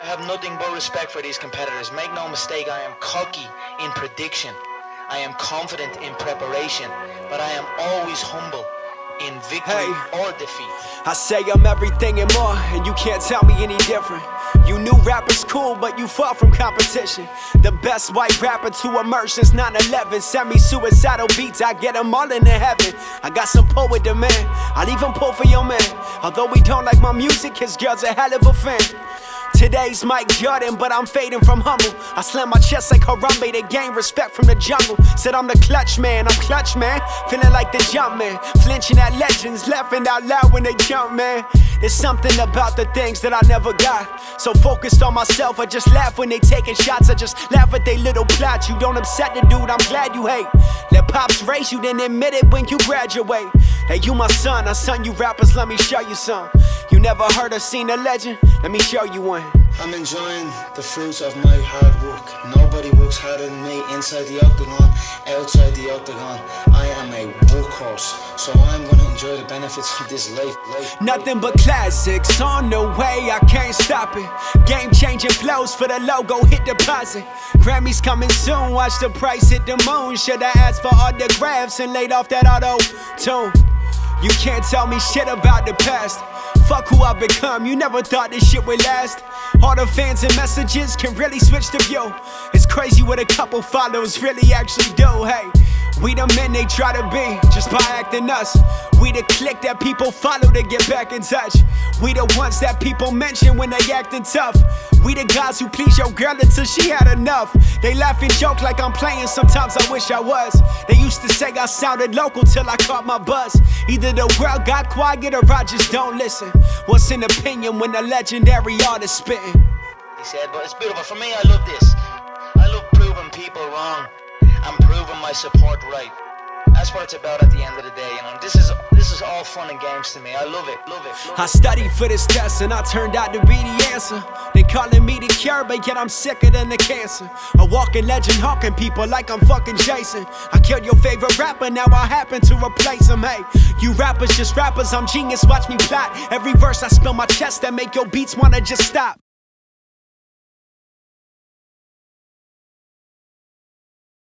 I have nothing but respect for these competitors. Make no mistake, I am cocky in prediction. I am confident in preparation, but I am always humble in victory Hey. or defeat. I say I'm everything and more, and you can't tell me any different. You knew rap is cool, but you far from competition. The best white rapper to emerge since 9 11. Semi suicidal beats, I get them all into heaven. I got some the man, I'll even pull for your man. Although we don't like my music, his girl's a hell of a fan. Today's Mike Jordan, but I'm fading from humble. I slam my chest like Harambe to gain respect from the jungle. Said I'm the clutch man, I'm clutch man. Feeling like the jump man. Flinching at legends, laughing out loud when they jump, man. There's something about the things that I never got. So focused on myself, I just laugh when they taking shots. I just laugh at they little plots. You don't upset the dude, I'm glad you hate. Let pops raise you, then admit it when you graduate. Hey, you my son, I son you rappers, let me show you some. You never heard or seen a legend? Let me show you one. I'm enjoying the fruits of my hard work. Nobody works harder than me inside the octagon, outside the octagon. I am a workhorse, so I'm gonna enjoy the benefits of this life. life Nothing but classics on the way, I can't stop it. Game changing flows for the logo, hit deposit. Grammys coming soon, watch the price hit the moon. Should I ask for autographs and laid off that auto tune? You can't tell me shit about the past. Fuck who I've become, you never thought this shit would last. All the fans and messages can really switch the view. It's crazy what a couple follows really actually do, hey. We the men they try to be, just by acting us. We the clique that people follow to get back in touch. We the ones that people mention when they acting tough. We the guys who please your girl until she had enough. They laugh and joke like I'm playing, sometimes I wish I was. They used to say I sounded local till I caught my buzz. Either the world got quiet or I just don't listen. What's an opinion when a legendary artist spitting? He said, but it's beautiful. For me, I love this. I love proving people wrong and proving my support right. That's what it's about at the end of the day, you know. This is this is all fun and games to me. I love it, love it, love I studied for this test and I turned out to be the answer. They calling me the cure, but yet I'm sicker than the cancer. A walking legend, hawking people like I'm fucking Jason. I killed your favorite rapper, now I happen to replace him. Hey, you rappers just rappers, I'm genius, watch me plot. Every verse I spill my chest that make your beats wanna just stop.